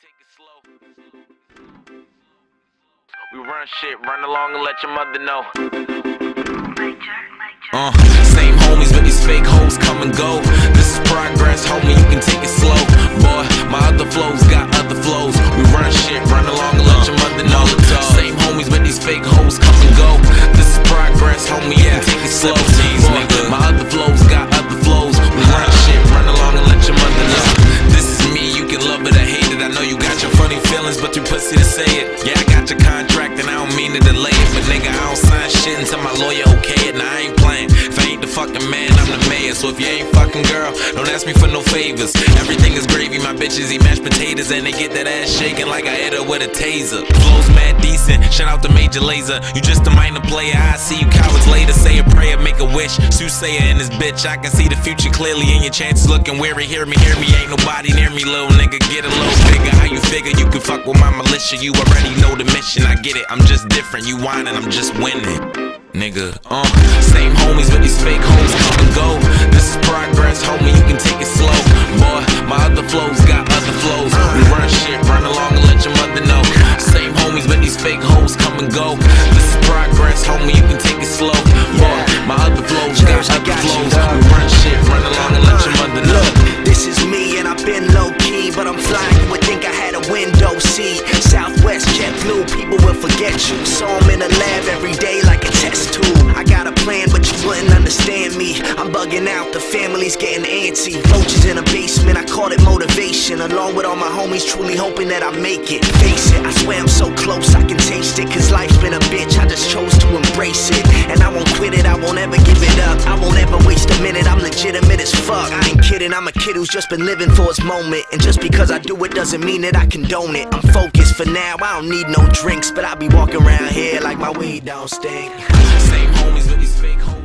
take it slow. We run shit, run along and let your mother know. Uh, same homies, but these fake hoes come and go. This is progress, homie, you can take it slow. Boy, my other flows got other flows. We run shit, run along and let your mother know. Same homies, but these fake hoes come and go. This is progress, homie, you can take it slow. Boy, my to say it. Yeah, I got your contract and I don't mean to delay it. But nigga, I don't sign shit until my lawyer okay it. And I ain't playing. If I ain't the fucking man, I'm the mayor. So if you ain't fucking girl, don't ask me for no favors. Everything is gravy, my bitches eat mashed potatoes and they get that ass shaking like I hit her with a taser. Flows mad decent, shout out to Major Lazer. You just a minor player, I see you cowards later. Say a prayer, a wish. Soothsayer in this bitch, I can see the future clearly and your chances looking weary. Hear me, hear me, ain't nobody near me, little nigga. Get a little bigger. How you figure you can fuck with my militia? You already know the mission. I get it, I'm just different. You whining, I'm just winning. Nigga, uh, same homies, but these fake hoes come and go. This is progress, homie, you can take it slow. Boy, my other flows got other flows. We run shit, run along and let your mother know. Same homies, but these fake hoes come and go. This is progress, homie, you can take it slow. Window seat. Southwest jet blue, people will forget you. So I'm in the lab every day like a test tube. I got a plan, but you wouldn't understand me. I'm bugging out, the family's getting antsy. Roaches in a basement, I call it motivation. Along with all my homies, truly hoping that I make it. Face it, I swear I'm so close, I can taste it. Cause life's been a bitch, I just chose to embrace it. And I won't quit it, I won't ever give it up. I won't ever waste a minute, I'm legitimate as fuck. I kidding, I'm a kid who's just been living for his moment. And just because I do it doesn't mean that I condone it. I'm focused for now, I don't need no drinks, but I be walking around here like my weed don't stink. Same homies, but these fake hoes.